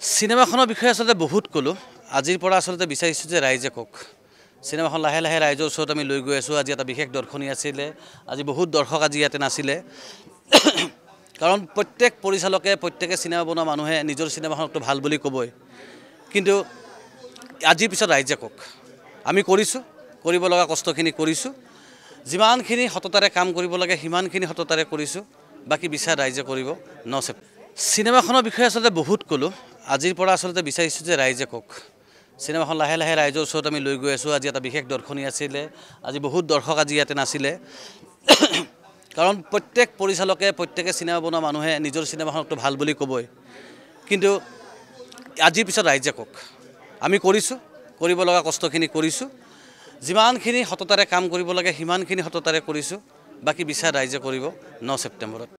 চিনেমাখনৰ বিষয়ে আচলতে বহুত ক'লোঁ। আজিৰ পৰা আচলতে বিচাৰিছোঁ যে ৰাইজে কওক। চিনেমাখন লাহে লাহে ৰাইজৰ ওচৰত আমি লৈ গৈ আছোঁ। আজি এটা বিশেষ দৰ্শনী আছিলে। আজি বহুত দৰ্শক আজি ইয়াতে নাছিলে। কাৰণ প্ৰত্যেক পৰিচালকে প্ৰত্যেকে চিনেমা বনোৱা মানুহে নিজৰ চিনেমাখনকতো ভাল বুলি ক'বই। কিন্তু আজিৰ পিছত ৰাইজে কওক। আমি কৰিছোঁ কৰিব লগা কষ্টখিনি কৰিছোঁ। যিমানখিনি সততাৰে কাম কৰিব লাগে সিমানখিনি সততাৰে কৰিছোঁ। বাকী বিচাৰ ৰাইজে কৰিব। ন চেপ চিনেমাখনৰ বিষয়ে আচলতে বহুত ক'লোঁ। আজিৰ পৰা আচলতে বিচাৰিছোঁ যে ৰাইজে কওক। চিনেমাখন লাহে লাহে ৰাইজৰ ওচৰত আমি লৈ গৈ আছোঁ। আজি এটা বিশেষ দৰ্শনী আছিলে। আজি বহুত দৰ্শক আজি ইয়াতে নাছিলে। কাৰণ প্ৰত্যেক পৰিচালকে প্ৰত্যেকে চিনেমা বনোৱা মানুহে নিজৰ চিনেমাখনকতো ভাল বুলি ক'বই। কিন্তু আজিৰ পিছত ৰাইজে কওক। আমি কৰিছোঁ কৰিব লগা কষ্টখিনি কৰিছোঁ। যিমানখিনি সততাৰে কাম কৰিব লাগে সিমানখিনি সততাৰে কৰিছোঁ। বাকী বিচাৰ ৰাইজে কৰিব ন ছেপ্টেম্বৰত।